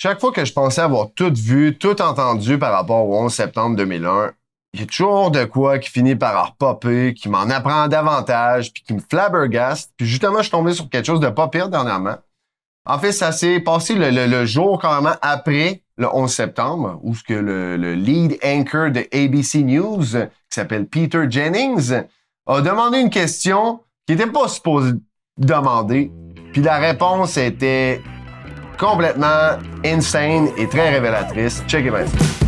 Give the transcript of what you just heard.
Chaque fois que je pensais avoir tout vu, tout entendu par rapport au 11 septembre 2001, il y a toujours de quoi qui finit par repopper, qui m'en apprend davantage, puis qui me flabbergaste. Puis justement, je suis tombé sur quelque chose de pas pire dernièrement. En fait, ça s'est passé le, jour carrément après le 11 septembre, où ce que le, le lead anchor de ABC News, qui s'appelle Peter Jennings, a demandé une question qui n'était pas supposé demander. Puis la réponse était complètement insane et très révélatrice. Check it out.